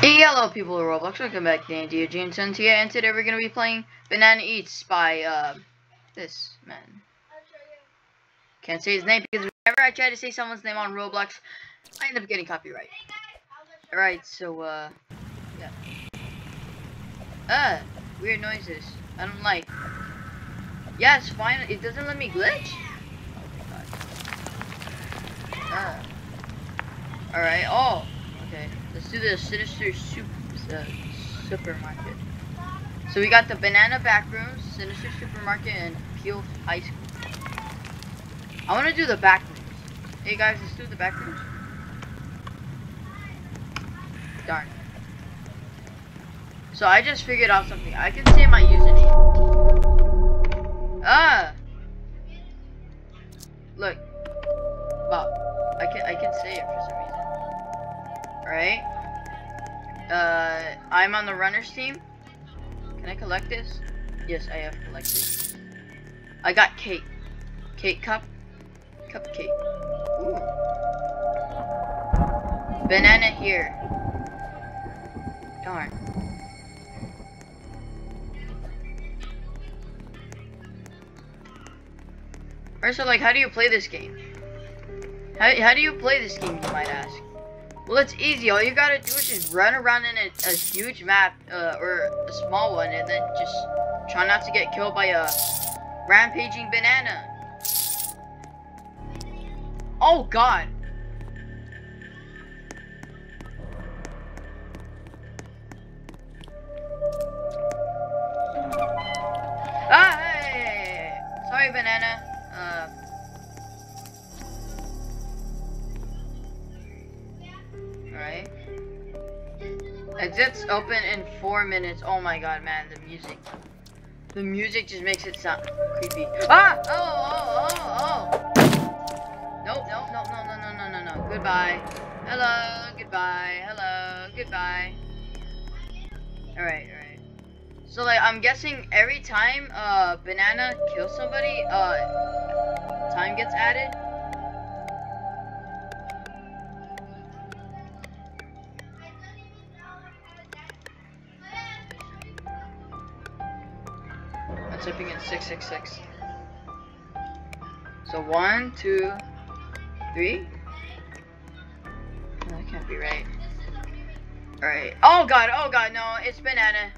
Hey, hello people of Roblox, welcome back to Andy Jameson here, and today we're to be playing Banana Eats by, uh, this man. Can't say his name because whenever I try to say someone's name on Roblox, I end up getting copyright. Alright, so, uh, yeah. Ah, weird noises. I don't like. Yeah, it's fine. It doesn't let me glitch? Oh my god. Ah. Alright, oh. Okay, let's do the Sinister soup, uh, Supermarket. So we got the Banana Backrooms, Sinister Supermarket, and Peel High School. I want to do the backrooms. Hey guys, let's do the backrooms. Darn. So I just figured out something. I can say my username. Ah! Look. Bob. I can I can say it for some reason. Right? Uh, I'm on the runners team. Can I collect this? Yes, I have collected. I got cake. Cake cup. Cupcake. Ooh. Banana here. Darn. Alright, so like, how do you play this game? How, how do you play this game, you might ask? Well, it's easy. All you gotta do is just run around in a, a huge map, uh, or a small one, and then just try not to get killed by a rampaging banana. Oh, God. Exits open in four minutes. Oh my god, man, the music. The music just makes it sound creepy. Ah! Oh, oh, oh, oh! Nope, nope, nope, no, no, no, no, no, no. Goodbye. Hello, goodbye. Hello, goodbye. Alright, alright. So, like, I'm guessing every time, uh, Banana kills somebody, uh, time gets added. Typing in 666. So one, two, three. That can't be right. Alright. Oh god, oh god, no, it's banana.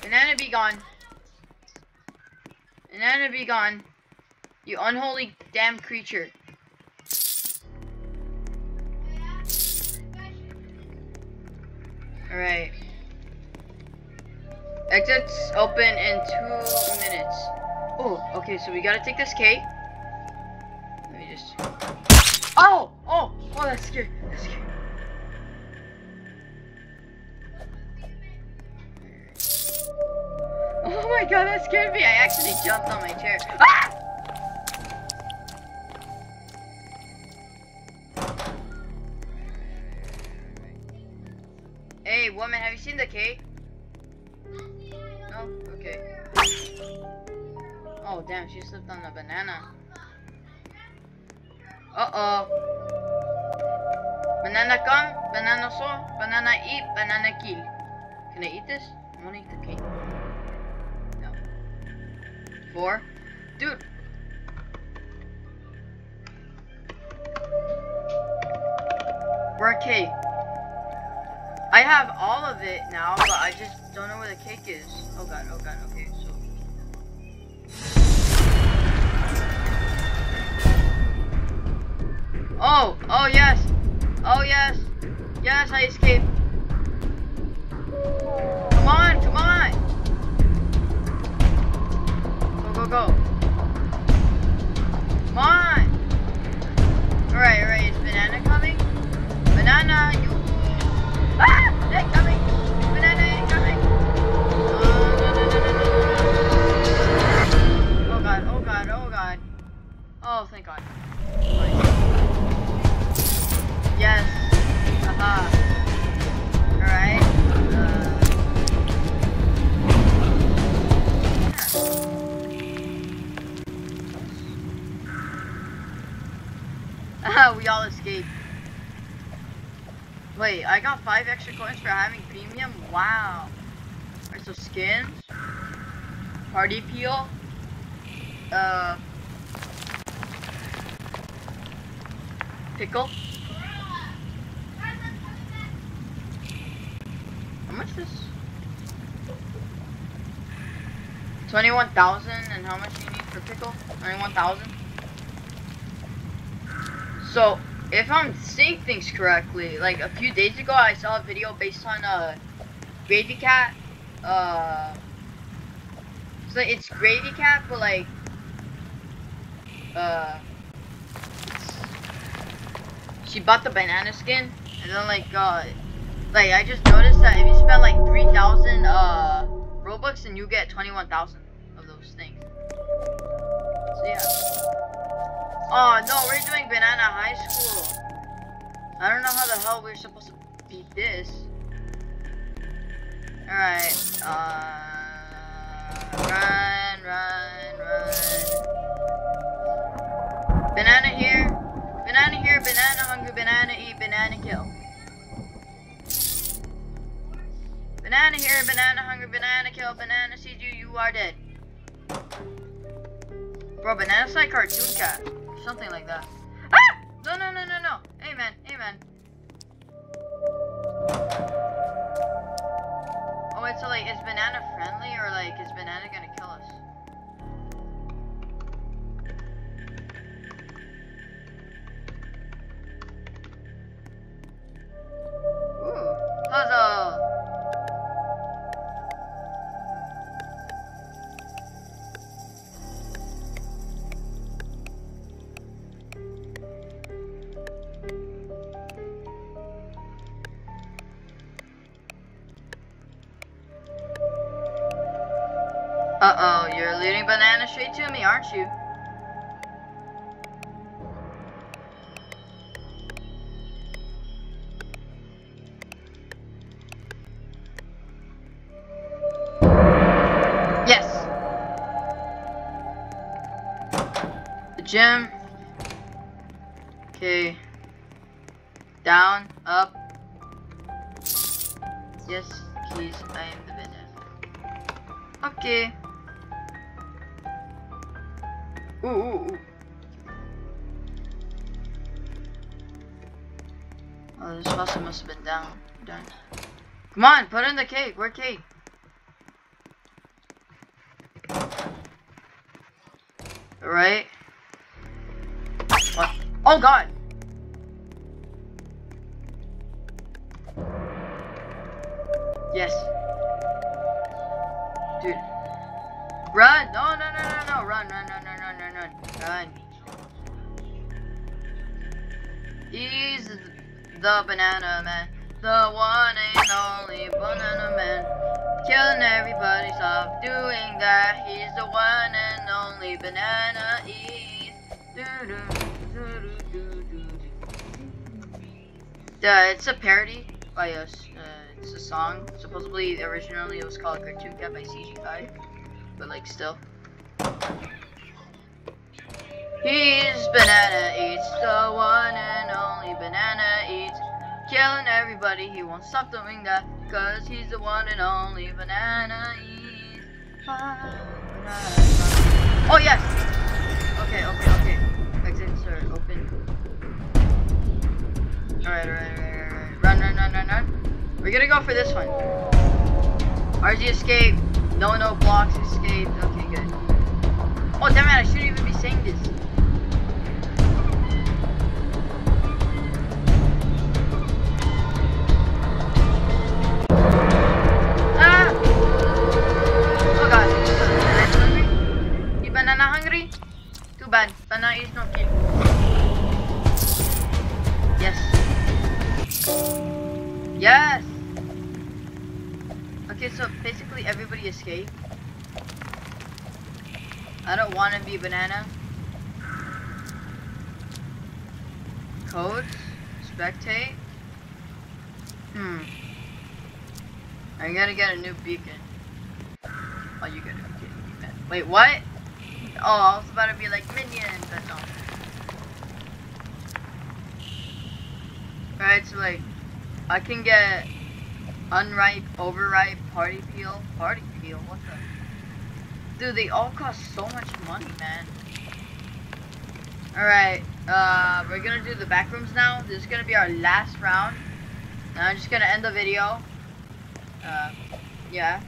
Banana be gone. Banana be gone. You unholy damn creature. Alright. Exits open in two minutes. Oh, okay, so we gotta take this cake. Let me just. Oh! Oh! Oh, that's scary. That's scary. Oh my god, that scared me. I actually jumped on my chair. Ah! No? Okay. Oh, damn, she slipped on the banana. Uh-oh. Banana come, banana saw, banana eat, banana kill. Can I eat this? I wanna eat the cake. No. Four. Dude. Where a cake? I have all of it now, but I just don't know where the cake is. Oh god, oh god, okay, so. Oh, oh yes! Oh yes! Yes, I escaped! Come on, come on! Go, go, go. Come on! Alright, alright, is banana coming? Banana, you Ah! They're coming! Party peel. Uh. Pickle. How much is 21,000 and how much do you need for pickle? 21,000? So, if I'm seeing things correctly, like a few days ago I saw a video based on uh, Baby Cat. Uh, so it's Gravy Cat, but like, uh, she bought the banana skin, and then like, uh, like I just noticed that if you spend like 3,000 uh, Robux, then you get 21,000 of those things. So yeah. Oh no, we're doing Banana High School. I don't know how the hell we're supposed to beat this. Alright, uh... Run, run, run. Banana here. Banana here, banana hungry, banana eat, banana kill. Banana here, banana hungry, banana kill, banana sees you, you are dead. Bro, banana's like cartoon cat. Something like that. Ah! No, no, no, no, no. Amen, amen. Oh, wait, so like, is banana like, is banana gonna Uh-oh, you're leading banana straight to me, aren't you? Yes! The gym. Okay. Down, up. Yes, please, I am the banana. Okay. Ooh. Oh, this faucet must have been down. Done. Come on, put in the cake. Where cake? Alright. What? Oh god! Yes. Dude. Run! No, no, no, no, no! Run, run, run, run! He's the banana man, the one and only banana man, killing everybody. Stop doing that. He's the one and only banana. Eat. Yeah, it's a parody by us. Uh, it's a song. Supposedly, originally it was called Cartoon Cat by CG5 but like still. He's banana eats, the one and only banana eats. Killing everybody, he won't stop doing that. Cause he's the one and only banana eats. Oh yes! Okay, okay, okay. Exits are open. Alright, alright, alright, alright. Run, run, run, run, run. We're gonna go for this one. RZ escape. No, no blocks escaped. Okay, good. Oh, damn it, I shouldn't even be saying this. Codes? Spectate? Hmm. I gotta get a new beacon. Oh, you gotta get a beacon. Wait, what? Oh, I was about to be like minion, but no. Alright, so like, I can get unripe, overripe, party peel, party peel. What the? Dude, they all cost so much money, man. All right, uh, we're gonna do the back rooms now. This is gonna be our last round. And I'm just gonna end the video. Uh, yeah.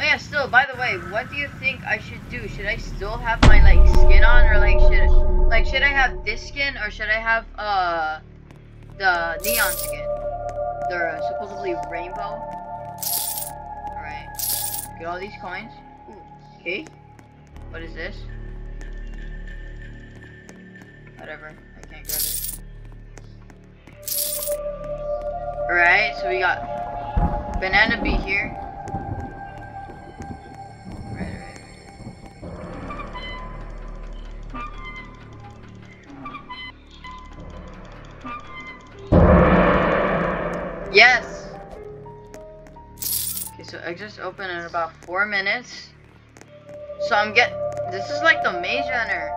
Oh yeah, still, by the way, what do you think I should do? Should I still have my, like, skin on, or, like, should, like, should I have this skin, or should I have, uh, the neon skin? The supposedly rainbow? Alright. Get all these coins. Okay. What is this? Whatever. I can't grab it. Alright, so we got banana bee here. Yes! Okay, so exits open in about four minutes. So I'm get. This is like the Maze Runner,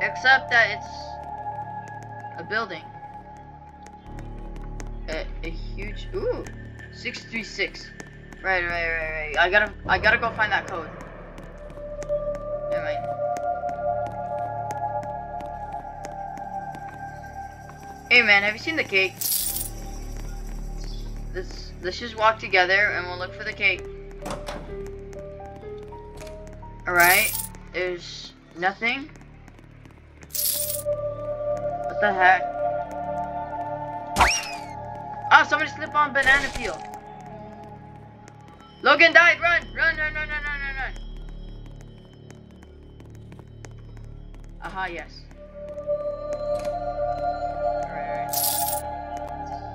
except that it's a building. A, a huge. Ooh, six three six. Right, right, right, right. I gotta, I gotta go find that code. Never mind. Hey man, have you seen the cake? Let's let's just walk together and we'll look for the cake. Alright. There's nothing. What the heck? Oh, somebody slipped on banana peel. Logan died. Run, run, run, run, run, run, run. Aha, yes.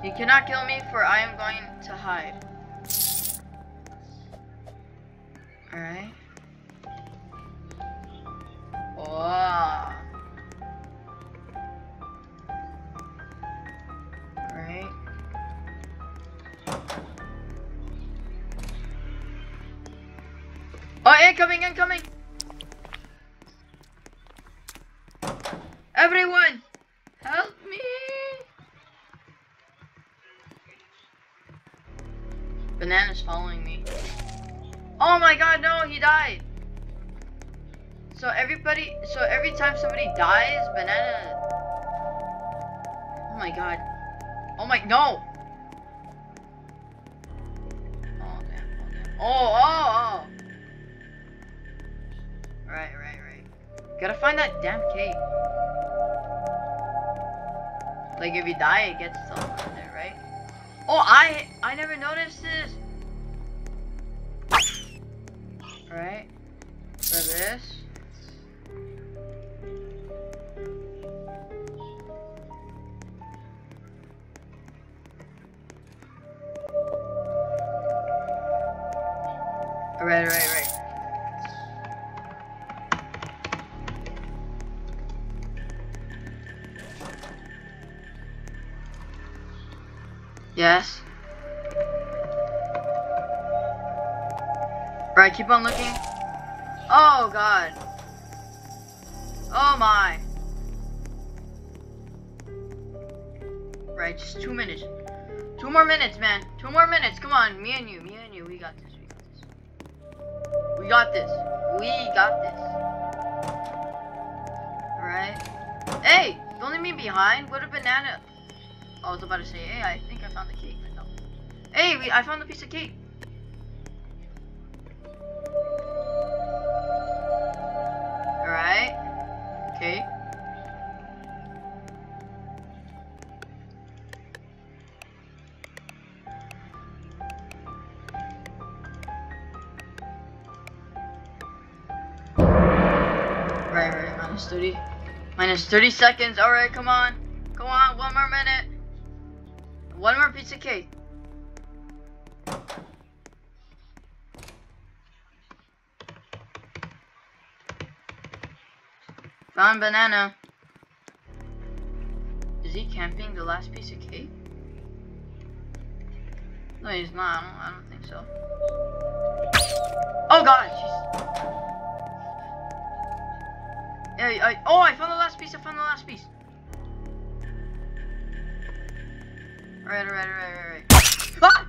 You cannot kill me, for I am going to hide. Incoming, incoming! Everyone! Help me! Banana's following me. Oh my god, no, he died. So everybody, so every time somebody dies, banana. Oh my god. Oh my, no. Oh, damn, oh, damn. Oh, oh, oh. Gotta find that damn cave. Like if you die, it gets something there, right? Oh, I I never noticed this. Alright. For this. Alright, right, right. Yes. Right, keep on looking. Oh god. Oh my. Right, just two minutes. Two more minutes, man. Two more minutes. Come on, me and you, me and you. We got this. We got this. We got this. We got this. Alright. Hey, don't leave me behind. What a banana. I was about to say, hey, I think I found the cake. No. Hey, we, I found the piece of cake. Alright. Okay. Right, right, minus 30. Minus 30 seconds. Alright, come on. Come on, one more minute. One more piece of cake. Found banana. Is he camping the last piece of cake? No, he's not. I don't, I don't think so. Oh god, jeez. Yeah, I, oh, I found the last piece. I found the last piece. Alright, alright, alright, alright. Ah!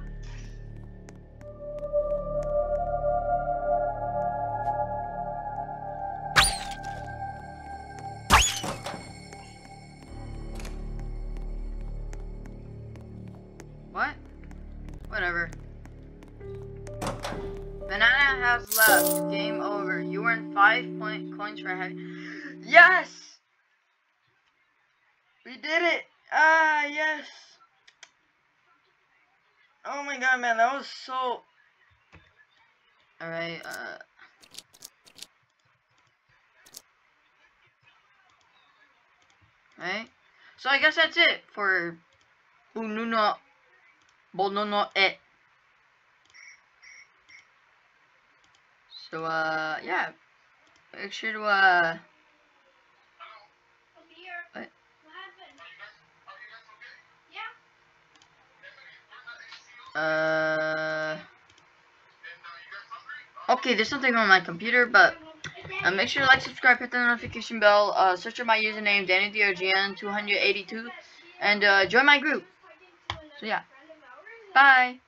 What? Whatever. Banana has left. Game over. You earned five point coins for having. Yes! We did it! Ah, yes! Oh my god, man, that was so. Alright, uh. Right? So I guess that's it for Bununo Bonono E. So uh yeah. Make sure to uh Uh Okay, there's something on my computer, but uh, make sure to like, subscribe, hit the notification bell, uh, search for my username, DannyDRGN282, and uh, join my group. So yeah, bye.